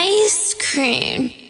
ice cream.